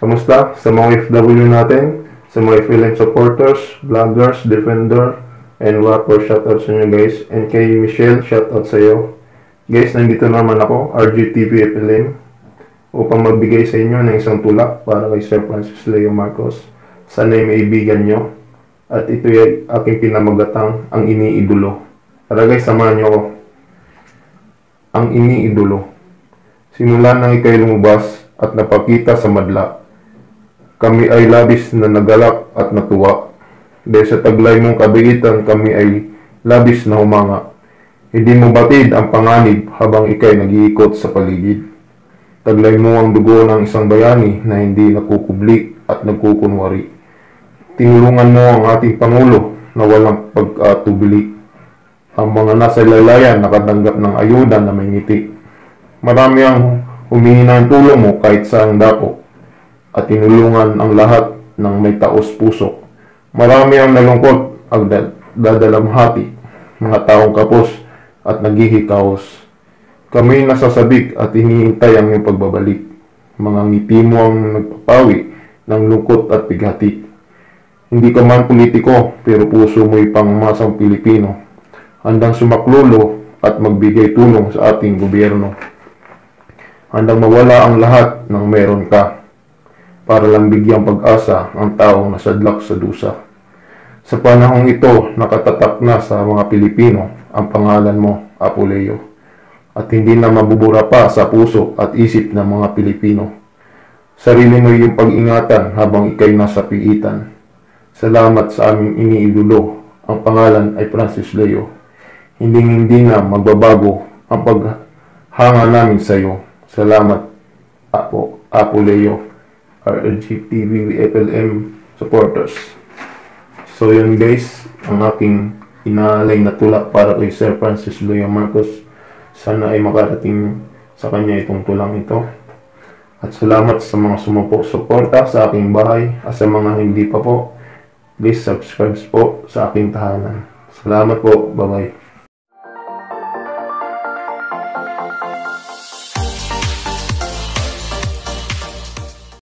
Kamusta sa mga FW natin, sa mga FLM supporters, vloggers, defender, and rapper, shoutout sa inyo guys. And kay Michelle, shoutout sa iyo. Guys, nandito naman ako, RGTV FLM, upang magbigay sa inyo ng isang tulak para kay Sir Francis Leo Marcos. Sana ay maibigan nyo. At ito ay aking pinamagatang ang iniidolo. Tara guys, samahan nyo ako. Ang iniidolo. Simula nang ikay lumabas at napakita sa madla, kami ay labis na nagalak at natuwa. Dahil sa taglay mong kabigitan, kami ay labis na humanga. Hindi mo batid ang panganib habang ikay nag-iikot sa paligid. Taglay mo ang dugo ng isang bayani na hindi nakukubli at nagkukunwari. Tinulungan mo ang ating Pangulo na walang pagkatubili. Ang mga nasa lalayan nakatanggap ng ayuda na may ngiti. Marami ang humingi ng tulong mo kahit sa ang dako at tinulungan ang lahat ng may taos puso. Marami ang nalungkot ang dad- dadalamhati, mga taong kapos at naghihikaos. Kami nasasabik at iniintay ang iyong pagbabalik. Mga ngiti mo ang nagpapawi ng lungkot at bighati. Hindi ka man politiko, pero puso mo'y pangmasang Pilipino. Handang sumaklolo at magbigay tulong sa ating gobyerno. Handang mawala ang lahat ng meron ka para lang bigyang pag-asa ang taong nasadlak sa dusa. Sa panahong ito, nakatatak na sa mga Pilipino ang pangalan mo, Apuleo, at hindi na mabubura pa sa puso at isip ng mga Pilipino. Sarili mo yung pag-ingatan habang ikay nasa piitan. Salamat sa aming iniidolo. Ang pangalan ay Francis Leo. Hindi hindi na magbabago ang paghanga namin sa iyo. Salamat, Apo, Apo Leo, RLG TV, FLM supporters. So yun guys, ang aking inaalay na tulak para kay Sir Francis Leo Marcos. Sana ay makarating sa kanya itong tulang ito. At salamat sa mga sumupo suporta sa aking bahay at sa mga hindi pa po. Please subscribe po sa aking tahanan. Salamat po. Bye-bye.